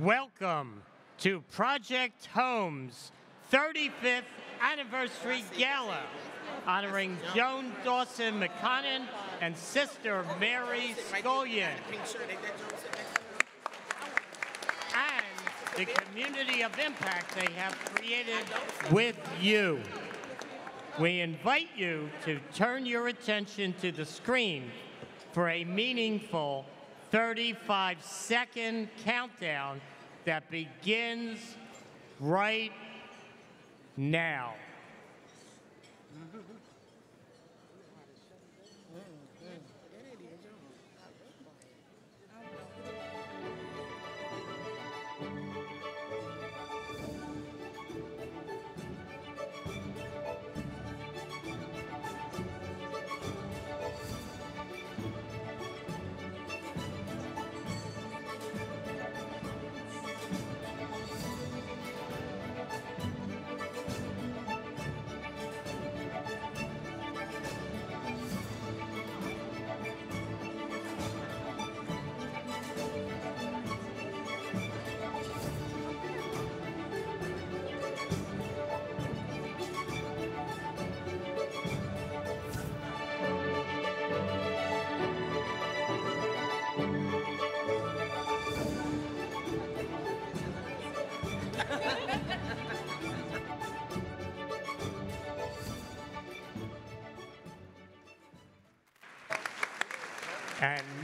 Welcome to Project Home's 35th anniversary gala, honoring Joan Dawson McConnon and Sister Mary Scullion. And the community of impact they have created with you. We invite you to turn your attention to the screen for a meaningful 35 second countdown that begins right now.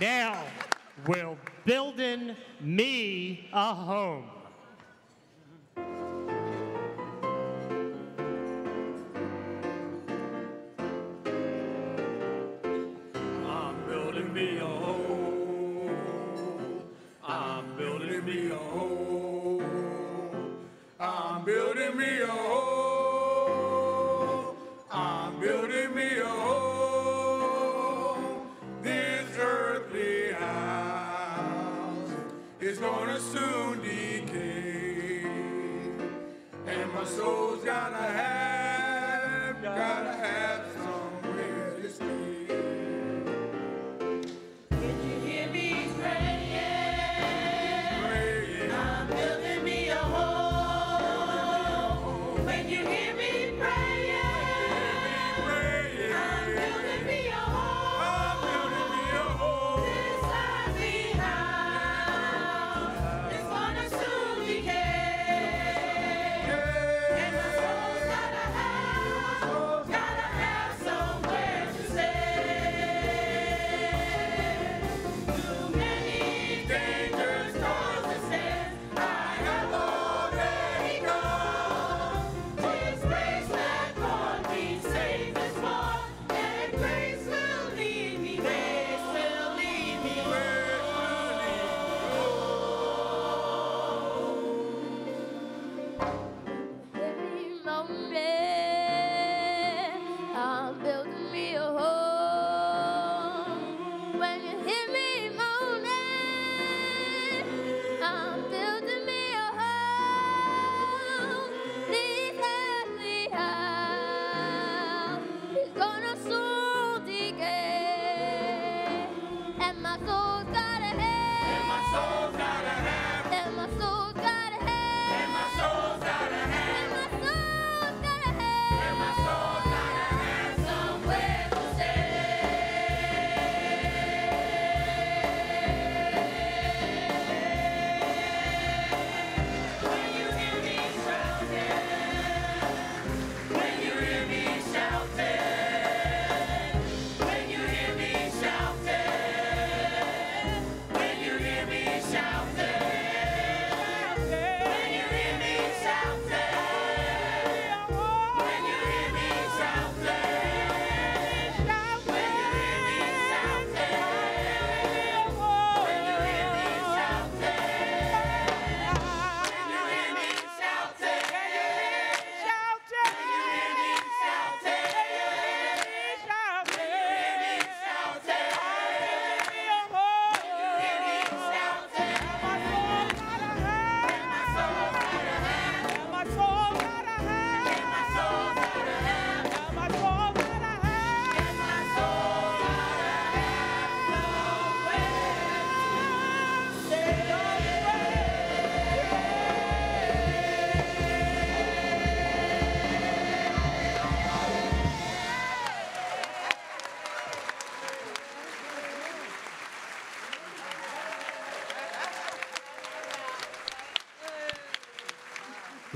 Now we're building me a home. Soul's gotta have,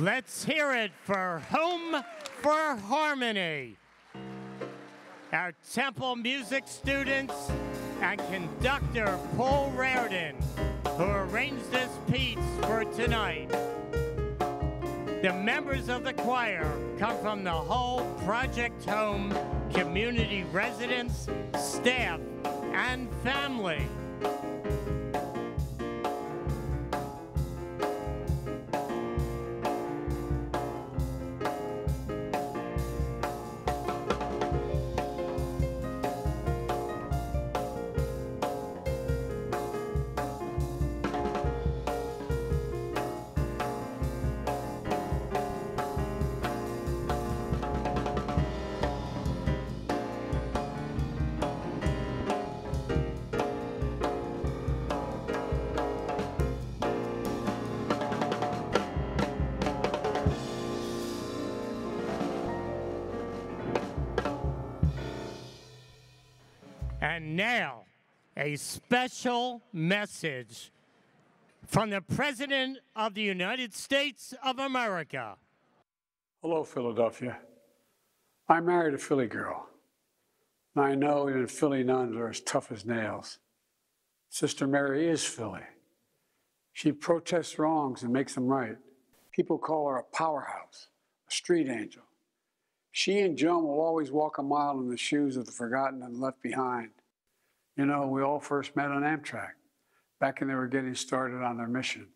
Let's hear it for Home for Harmony. Our Temple music students and conductor Paul Raridan, who arranged this piece for tonight. The members of the choir come from the whole Project Home community residents, staff, and family. And now, a special message from the President of the United States of America. Hello, Philadelphia. I married a Philly girl, and I know even Philly nuns are as tough as nails. Sister Mary is Philly. She protests wrongs and makes them right. People call her a powerhouse, a street angel. She and Joan will always walk a mile in the shoes of the forgotten and left behind. You know, we all first met on Amtrak, back when they were getting started on their mission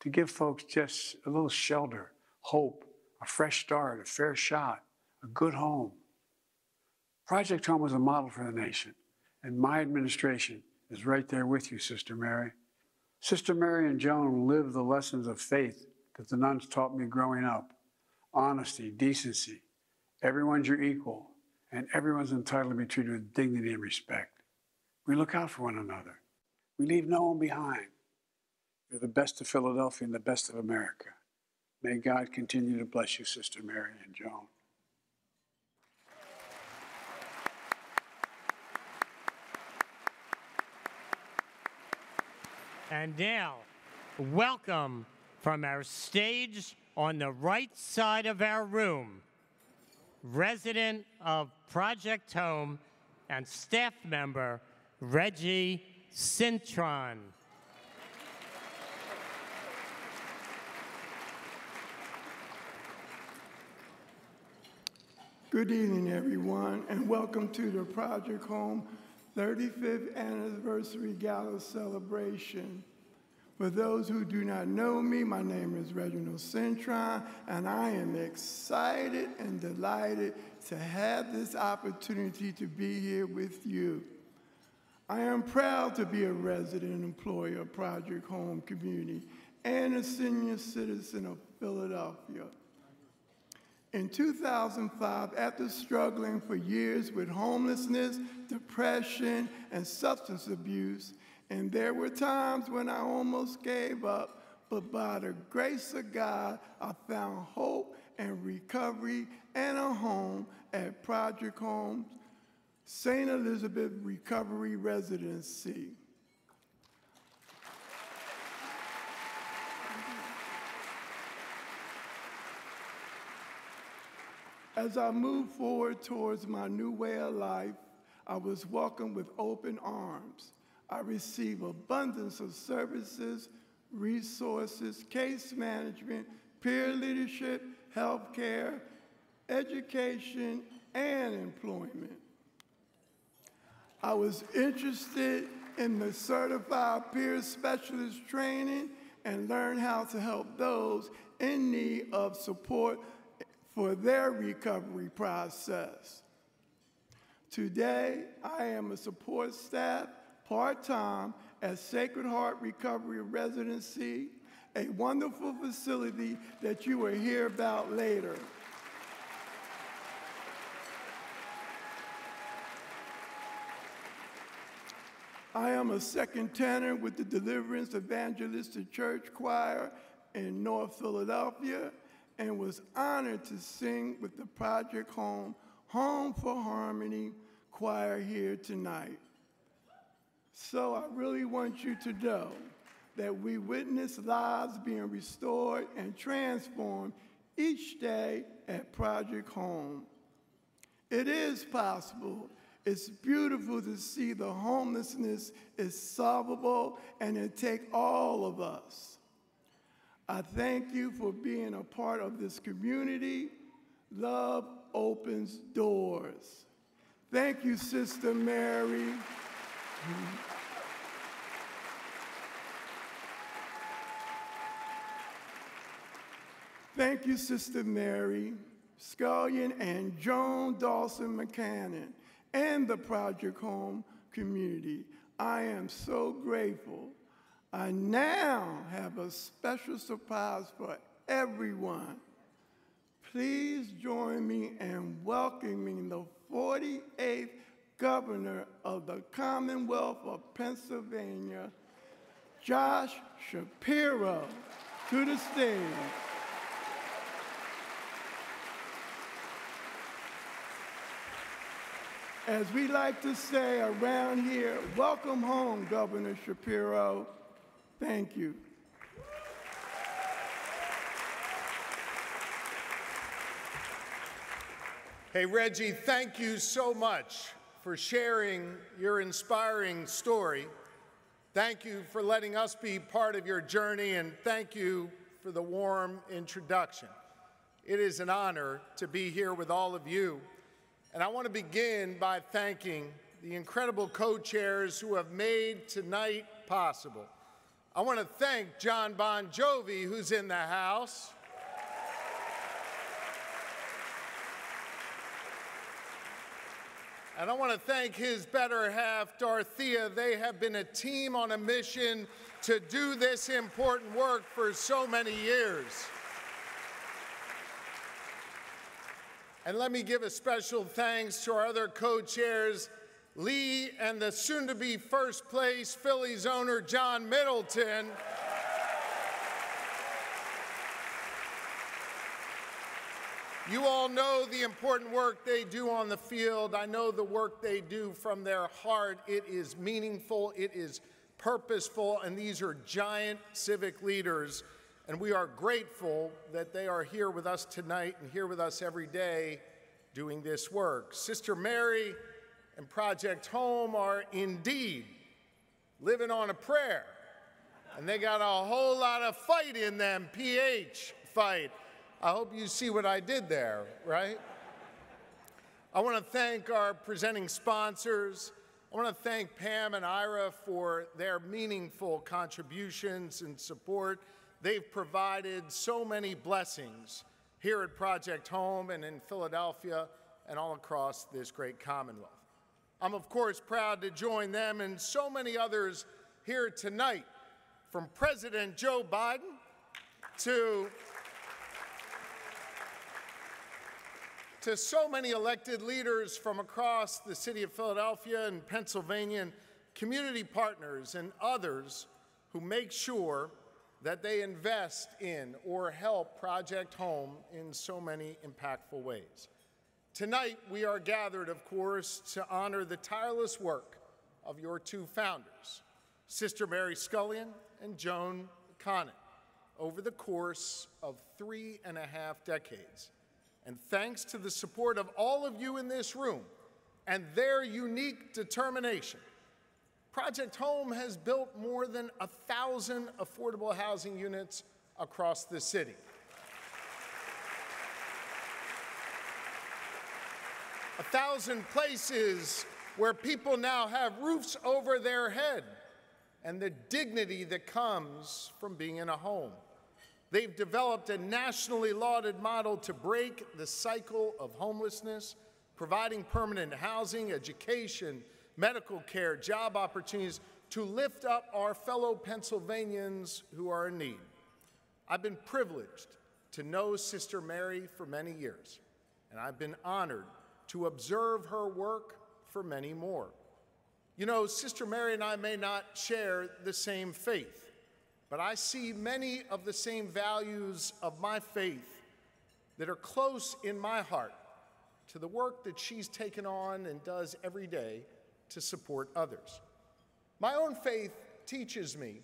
to give folks just a little shelter, hope, a fresh start, a fair shot, a good home. Project Home was a model for the nation, and my administration is right there with you, Sister Mary. Sister Mary and Joan lived the lessons of faith that the nuns taught me growing up honesty, decency. Everyone's your equal, and everyone's entitled to be treated with dignity and respect. We look out for one another. We leave no one behind. You're the best of Philadelphia and the best of America. May God continue to bless you, Sister Mary and Joan. And now, welcome from our stage on the right side of our room, resident of Project Home and staff member Reggie Cintron. Good evening, everyone, and welcome to the Project Home 35th Anniversary Gala Celebration. For those who do not know me, my name is Reginald Cintron, and I am excited and delighted to have this opportunity to be here with you. I am proud to be a resident employee of Project Home Community and a senior citizen of Philadelphia. In 2005, after struggling for years with homelessness, depression, and substance abuse, and there were times when I almost gave up, but by the grace of God, I found hope and recovery and a home at Project Homes, St. Elizabeth Recovery Residency. As I moved forward towards my new way of life, I was welcomed with open arms. I received abundance of services, resources, case management, peer leadership, healthcare, education, and employment. I was interested in the certified peer specialist training and learned how to help those in need of support for their recovery process. Today, I am a support staff part-time at Sacred Heart Recovery Residency, a wonderful facility that you will hear about later. I am a second tenor with the Deliverance Evangelistic Church Choir in North Philadelphia and was honored to sing with the Project Home Home for Harmony choir here tonight. So I really want you to know that we witness lives being restored and transformed each day at Project Home. It is possible. It's beautiful to see the homelessness is solvable and it take all of us. I thank you for being a part of this community. Love opens doors. Thank you, Sister Mary. Thank you, Sister Mary, Scullion, and Joan Dawson McConnon, and the Project Home community. I am so grateful. I now have a special surprise for everyone. Please join me in welcoming the 48th Governor of the Commonwealth of Pennsylvania, Josh Shapiro, to the stage. As we like to say around here, welcome home, Governor Shapiro. Thank you. Hey, Reggie, thank you so much for sharing your inspiring story. Thank you for letting us be part of your journey, and thank you for the warm introduction. It is an honor to be here with all of you. And I want to begin by thanking the incredible co chairs who have made tonight possible. I want to thank John Bon Jovi, who's in the house. And I want to thank his better half, Dorothea. They have been a team on a mission to do this important work for so many years. And let me give a special thanks to our other co chairs, Leigh and the soon to be first place Phillies owner, John Middleton. You all know the important work they do on the field. I know the work they do from their heart. It is meaningful, it is purposeful, and these are giant civic leaders. And we are grateful that they are here with us tonight and here with us every day doing this work. Sister Mary and Project Home are indeed living on a prayer. And they got a whole lot of fight in them, PH fight. I hope you see what I did there, right? I want to thank our presenting sponsors. I want to thank Pam and Ira for their meaningful contributions and support. They've provided so many blessings here at Project Home and in Philadelphia and all across this great Commonwealth. I'm, of course, proud to join them and so many others here tonight, from President Joe Biden to to so many elected leaders from across the city of Philadelphia and Pennsylvania, and community partners and others who make sure that they invest in or help Project Home in so many impactful ways. Tonight, we are gathered, of course, to honor the tireless work of your two founders, Sister Mary Scullion and Joan Conant, over the course of three and a half decades. And thanks to the support of all of you in this room and their unique determination, Project Home has built more than a thousand affordable housing units across the city. A thousand places where people now have roofs over their head and the dignity that comes from being in a home. They've developed a nationally lauded model to break the cycle of homelessness, providing permanent housing, education, medical care, job opportunities to lift up our fellow Pennsylvanians who are in need. I've been privileged to know Sister Mary for many years, and I've been honored to observe her work for many more. You know, Sister Mary and I may not share the same faith, but I see many of the same values of my faith that are close in my heart to the work that she's taken on and does every day to support others. My own faith teaches me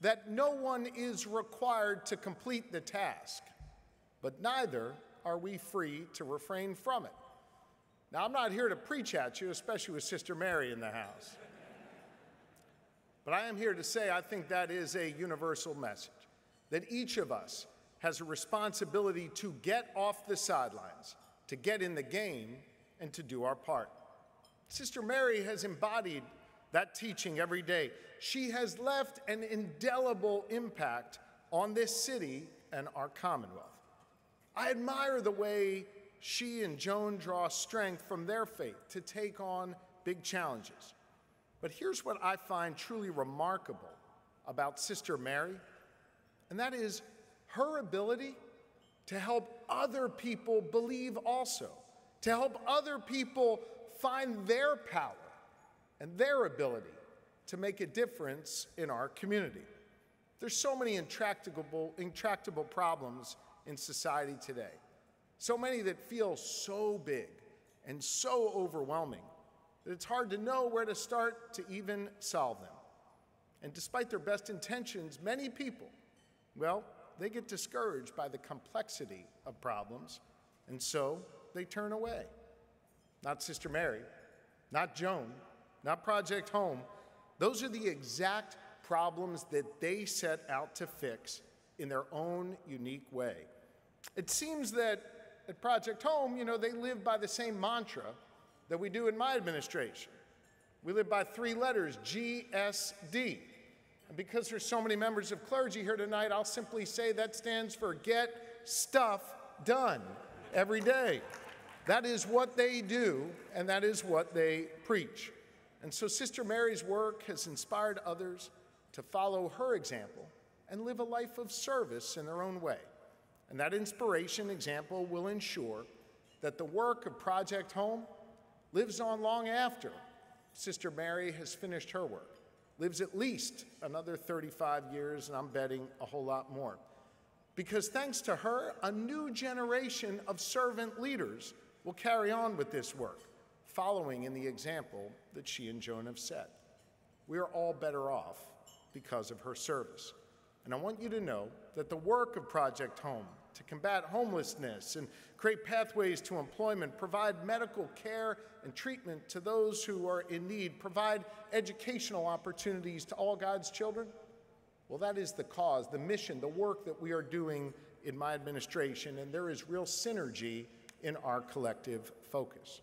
that no one is required to complete the task, but neither are we free to refrain from it. Now, I'm not here to preach at you, especially with Sister Mary in the house. But I am here to say I think that is a universal message that each of us has a responsibility to get off the sidelines, to get in the game, and to do our part. Sister Mary has embodied that teaching every day. She has left an indelible impact on this city and our Commonwealth. I admire the way she and Joan draw strength from their faith to take on big challenges. But here's what I find truly remarkable about Sister Mary, and that is her ability to help other people believe also, to help other people find their power and their ability to make a difference in our community. There's so many intractable, intractable problems in society today, so many that feel so big and so overwhelming that it's hard to know where to start to even solve them. And despite their best intentions, many people, well, they get discouraged by the complexity of problems, and so they turn away. Not Sister Mary, not Joan, not Project Home. Those are the exact problems that they set out to fix in their own unique way. It seems that at Project Home, you know, they live by the same mantra that we do in my administration. We live by three letters GSD. And because there's so many members of clergy here tonight, I'll simply say that stands for Get Stuff Done every day. That is what they do, and that is what they preach. And so Sister Mary's work has inspired others to follow her example and live a life of service in their own way. And that inspiration example will ensure that the work of Project Home lives on long after Sister Mary has finished her work, lives at least another 35 years, and I'm betting a whole lot more. Because thanks to her, a new generation of servant leaders will carry on with this work, following in the example that she and Joan have set. We are all better off because of her service. And I want you to know that the work of Project Home to combat homelessness and create pathways to employment, provide medical care and treatment to those who are in need, provide educational opportunities to all God's children? Well, that is the cause, the mission, the work that we are doing in my administration, and there is real synergy in our collective focus.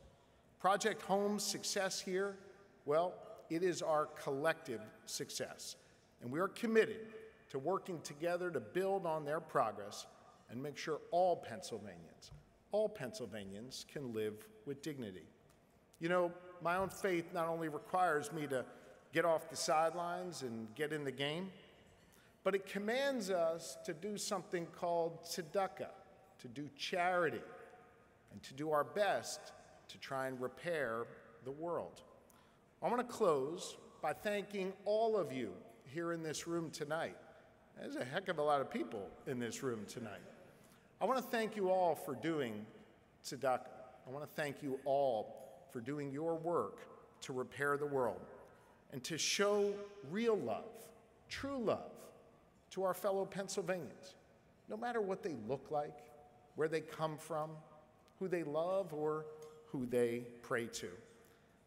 Project Home's success here, well, it is our collective success. And we are committed to working together to build on their progress and make sure all Pennsylvanians, all Pennsylvanians can live with dignity. You know, my own faith not only requires me to get off the sidelines and get in the game, but it commands us to do something called tzedakah, to do charity, and to do our best to try and repair the world. I want to close by thanking all of you here in this room tonight. There's a heck of a lot of people in this room tonight. I want to thank you all for doing tzedakah. I want to thank you all for doing your work to repair the world and to show real love, true love, to our fellow Pennsylvanians, no matter what they look like, where they come from, who they love, or who they pray to.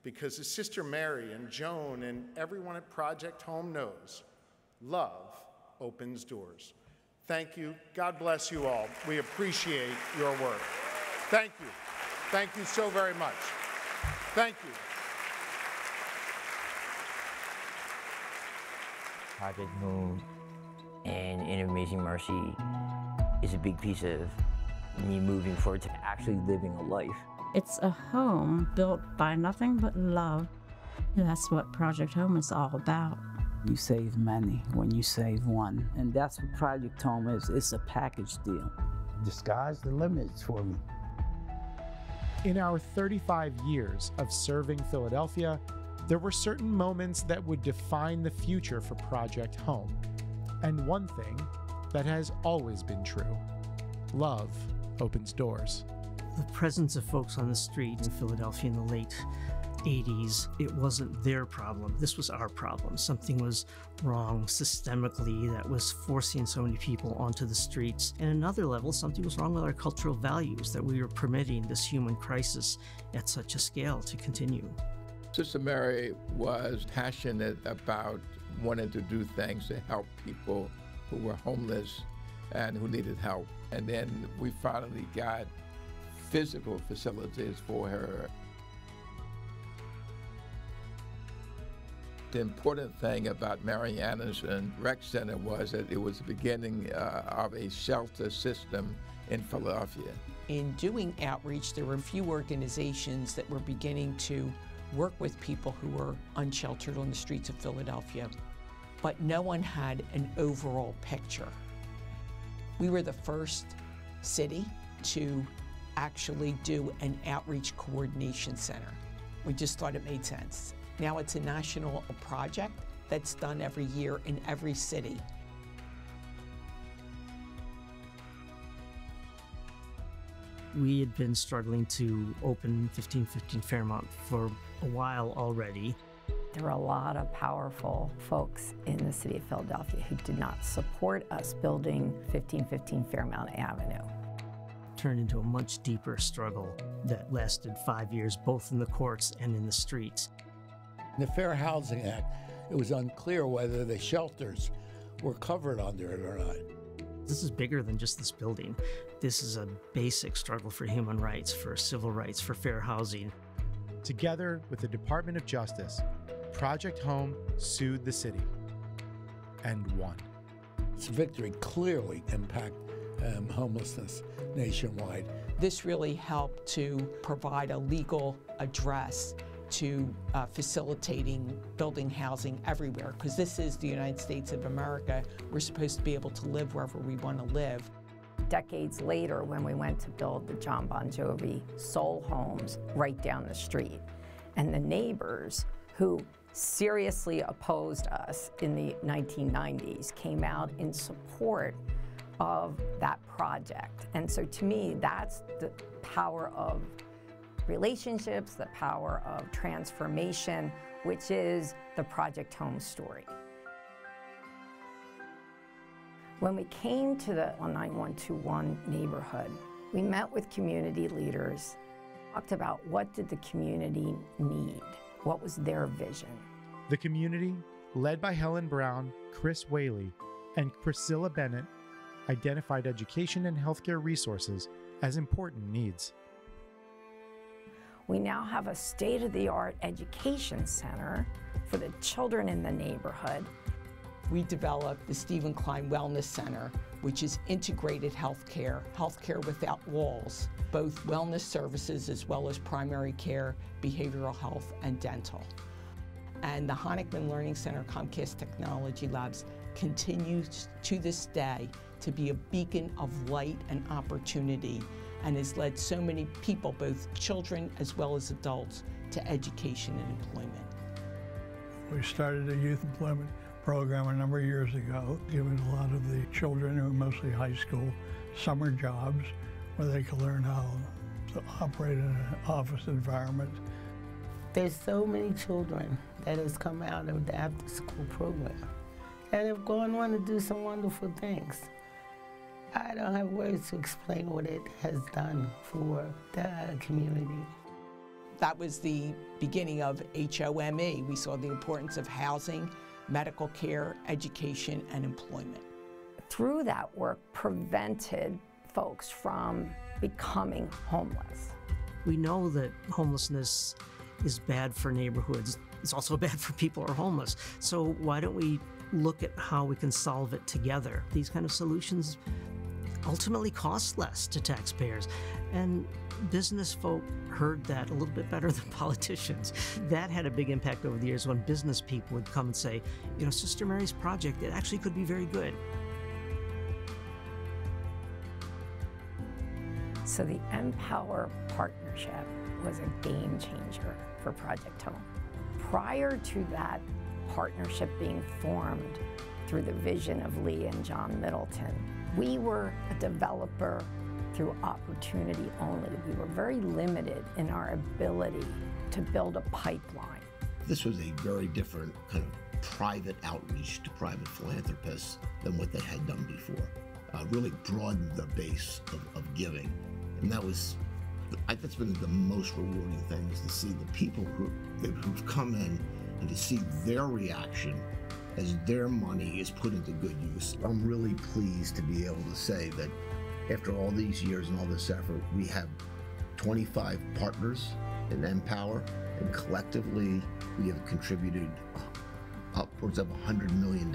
Because as Sister Mary and Joan and everyone at Project Home knows, love opens doors. Thank you. God bless you all. We appreciate your work. Thank you. Thank you so very much. Thank you. Project Home and In Amazing Mercy is a big piece of me moving forward actually living a life. It's a home built by nothing but love. That's what Project Home is all about. You save many when you save one. And that's what Project Home is. It's a package deal. The sky's the limit for me. In our 35 years of serving Philadelphia, there were certain moments that would define the future for Project Home. And one thing that has always been true love opens doors. The presence of folks on the street in Philadelphia in the late 80s, it wasn't their problem. This was our problem. Something was wrong systemically that was forcing so many people onto the streets. And another level, something was wrong with our cultural values that we were permitting this human crisis at such a scale to continue. Sister Mary was passionate about wanting to do things to help people who were homeless and who needed help. And then we finally got physical facilities for her. The important thing about Mary Anderson Rec Center was that it was the beginning uh, of a shelter system in Philadelphia. In doing outreach, there were a few organizations that were beginning to work with people who were unsheltered on the streets of Philadelphia, but no one had an overall picture. We were the first city to actually do an outreach coordination center. We just thought it made sense. Now it's a national project that's done every year in every city. We had been struggling to open 1515 Fairmount for a while already. There were a lot of powerful folks in the city of Philadelphia who did not support us building 1515 Fairmount Avenue. Turned into a much deeper struggle that lasted five years, both in the courts and in the streets. In the Fair Housing Act, it was unclear whether the shelters were covered under it or not. This is bigger than just this building. This is a basic struggle for human rights, for civil rights, for fair housing. Together with the Department of Justice, Project Home sued the city and won. This victory clearly impacted um, homelessness nationwide. This really helped to provide a legal address to uh, facilitating building housing everywhere because this is the United States of America. We're supposed to be able to live wherever we want to live. Decades later, when we went to build the John Bon Jovi Soul Homes right down the street, and the neighbors who seriously opposed us in the 1990s came out in support of that project. And so to me, that's the power of relationships, the power of transformation, which is the Project Home story. When we came to the 9121 neighborhood, we met with community leaders, talked about what did the community need, what was their vision. The community, led by Helen Brown, Chris Whaley, and Priscilla Bennett, identified education and healthcare resources as important needs. We now have a state of the art education center for the children in the neighborhood. We developed the Stephen Klein Wellness Center, which is integrated healthcare, healthcare without walls, both wellness services as well as primary care, behavioral health, and dental. And the Honickman Learning Center Comcast Technology Labs continues to this day to be a beacon of light and opportunity and has led so many people, both children as well as adults, to education and employment. We started a youth employment program a number of years ago, giving a lot of the children who are mostly high school summer jobs where they can learn how to operate in an office environment. There's so many children that has come out of the after school program that have gone on to do some wonderful things. I don't have words to explain what it has done for the community. That was the beginning of HOME. We saw the importance of housing, medical care, education, and employment. Through that work, prevented folks from becoming homeless. We know that homelessness is bad for neighborhoods. It's also bad for people who are homeless. So why don't we look at how we can solve it together? These kind of solutions ultimately cost less to taxpayers. And business folk heard that a little bit better than politicians. That had a big impact over the years when business people would come and say, you know, Sister Mary's project, it actually could be very good. So the Empower partnership was a game changer for Project Home. Prior to that partnership being formed through the vision of Leigh and John Middleton, we were a developer through opportunity only. We were very limited in our ability to build a pipeline. This was a very different kind of private outreach to private philanthropists than what they had done before. Uh, really broadened the base of, of giving. And that was, I, that's been the most rewarding thing is to see the people who, who've come in and to see their reaction as their money is put into good use. I'm really pleased to be able to say that after all these years and all this effort, we have 25 partners in Empower, and collectively we have contributed upwards of $100 million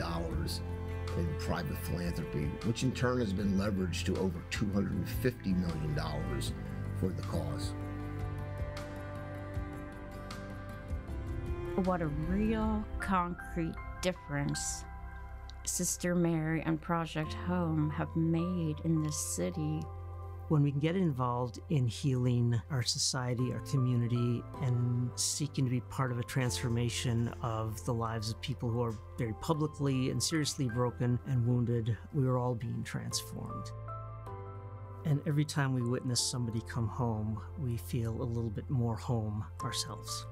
in private philanthropy, which in turn has been leveraged to over $250 million for the cause. What a real concrete difference Sister Mary and Project Home have made in this city. When we get involved in healing our society, our community, and seeking to be part of a transformation of the lives of people who are very publicly and seriously broken and wounded, we are all being transformed. And every time we witness somebody come home, we feel a little bit more home ourselves.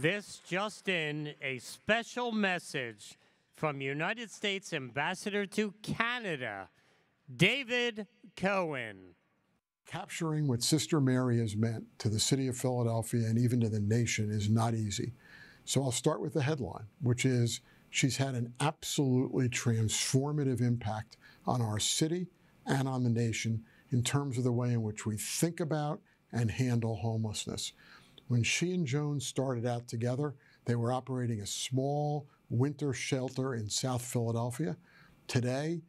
This just in, a special message from United States Ambassador to Canada, David Cohen. Capturing what Sister Mary has meant to the city of Philadelphia and even to the nation is not easy. So I'll start with the headline, which is she's had an absolutely transformative impact on our city and on the nation in terms of the way in which we think about and handle homelessness. When she and Joan started out together, they were operating a small winter shelter in South Philadelphia. Today,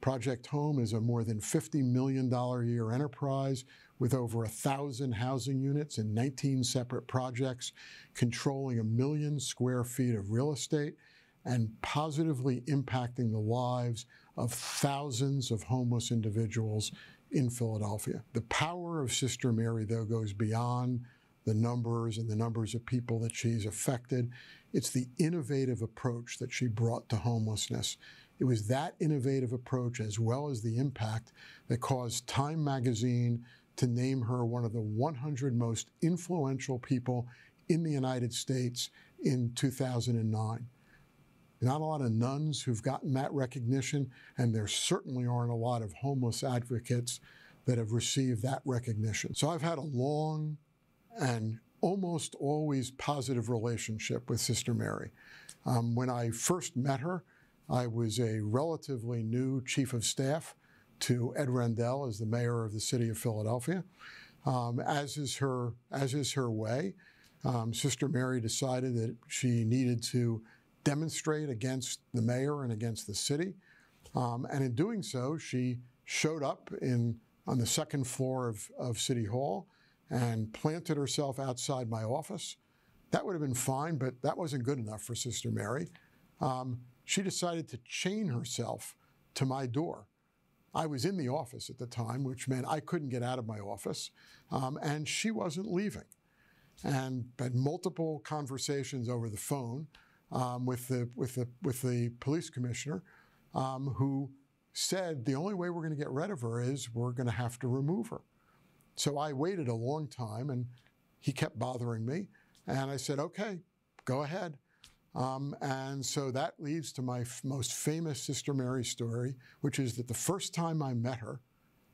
Project Home is a more than $50 million a year enterprise with over 1,000 housing units in 19 separate projects, controlling a million square feet of real estate and positively impacting the lives of thousands of homeless individuals in Philadelphia. The power of Sister Mary, though, goes beyond the numbers and the numbers of people that she's affected. It's the innovative approach that she brought to homelessness. It was that innovative approach, as well as the impact, that caused Time magazine to name her one of the 100 most influential people in the United States in 2009. Not a lot of nuns who've gotten that recognition, and there certainly aren't a lot of homeless advocates that have received that recognition. So I've had a long and almost always positive relationship with Sister Mary. Um, when I first met her, I was a relatively new chief of staff to Ed Rendell as the mayor of the city of Philadelphia. Um, as is her as is her way, um, Sister Mary decided that she needed to demonstrate against the mayor and against the city, um, and in doing so, she showed up in on the second floor of, of City Hall and planted herself outside my office. That would have been fine, but that wasn't good enough for Sister Mary. Um, she decided to chain herself to my door. I was in the office at the time, which meant I couldn't get out of my office, um, and she wasn't leaving. And had multiple conversations over the phone um, with the with the with the police commissioner, um, who said the only way we're going to get rid of her is we're going to have to remove her. So I waited a long time and he kept bothering me. And I said, okay, go ahead. Um, and so that leads to my most famous Sister Mary story, which is that the first time I met her,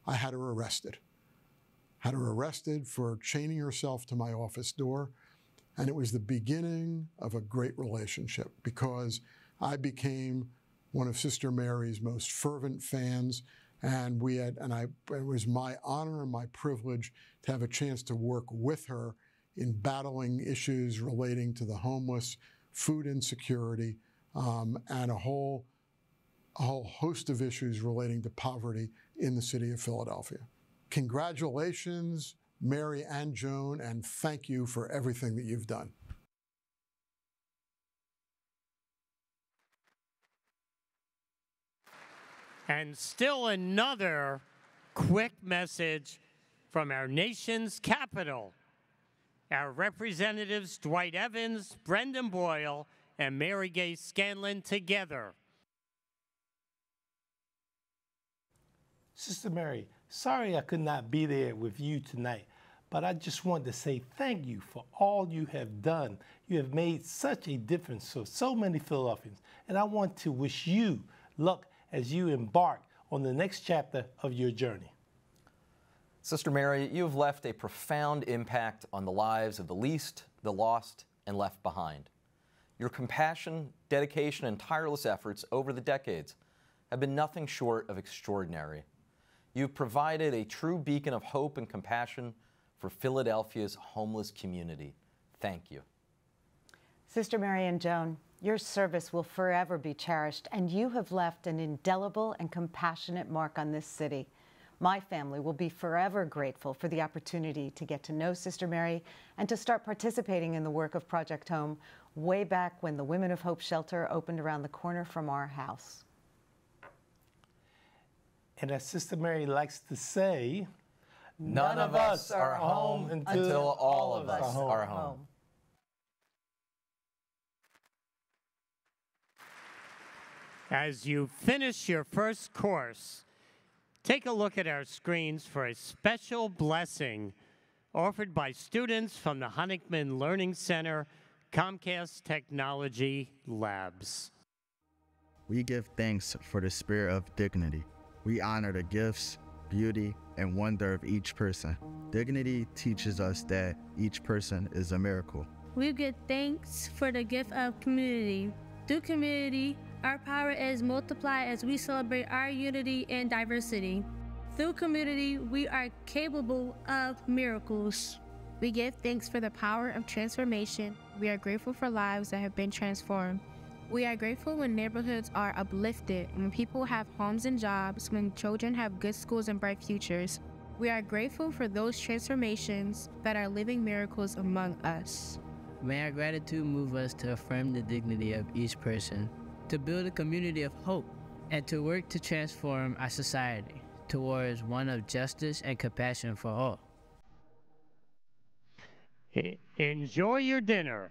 I had her arrested. Had her arrested for chaining herself to my office door. And it was the beginning of a great relationship because I became one of Sister Mary's most fervent fans and we had, and I, it was my honor and my privilege to have a chance to work with her in battling issues relating to the homeless, food insecurity, um, and a whole, a whole host of issues relating to poverty in the city of Philadelphia. Congratulations, Mary and Joan, and thank you for everything that you've done. And still another quick message from our nation's capital. our representatives Dwight Evans, Brendan Boyle, and Mary Gay Scanlon together. Sister Mary, sorry I could not be there with you tonight, but I just wanted to say thank you for all you have done. You have made such a difference for so many Philadelphians, and I want to wish you luck as you embark on the next chapter of your journey. Sister Mary, you have left a profound impact on the lives of the least, the lost, and left behind. Your compassion, dedication, and tireless efforts over the decades have been nothing short of extraordinary. You've provided a true beacon of hope and compassion for Philadelphia's homeless community. Thank you. Sister Mary and Joan, your service will forever be cherished, and you have left an indelible and compassionate mark on this city. My family will be forever grateful for the opportunity to get to know Sister Mary and to start participating in the work of Project Home way back when the Women of Hope shelter opened around the corner from our house. And as Sister Mary likes to say, None of us are home until all of us are home. As you finish your first course, take a look at our screens for a special blessing offered by students from the Honickman Learning Center Comcast Technology Labs. We give thanks for the spirit of dignity. We honor the gifts, beauty, and wonder of each person. Dignity teaches us that each person is a miracle. We give thanks for the gift of community. Through community, our power is multiplied as we celebrate our unity and diversity. Through community, we are capable of miracles. We give thanks for the power of transformation. We are grateful for lives that have been transformed. We are grateful when neighborhoods are uplifted, when people have homes and jobs, when children have good schools and bright futures. We are grateful for those transformations that are living miracles among us. May our gratitude move us to affirm the dignity of each person, to build a community of hope, and to work to transform our society towards one of justice and compassion for all. Enjoy your dinner.